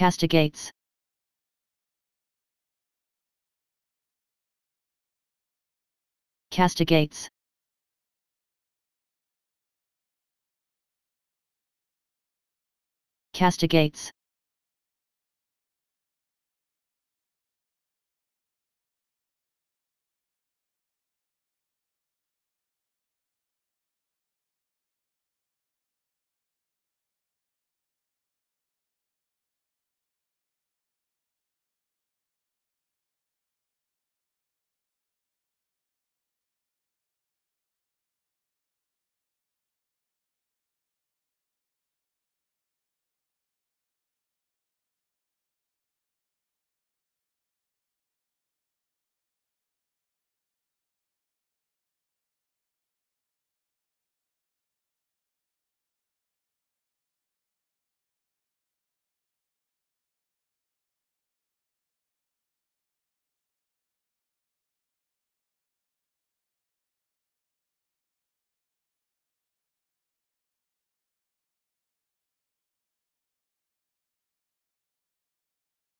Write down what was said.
castigates. Castigates. Castigates.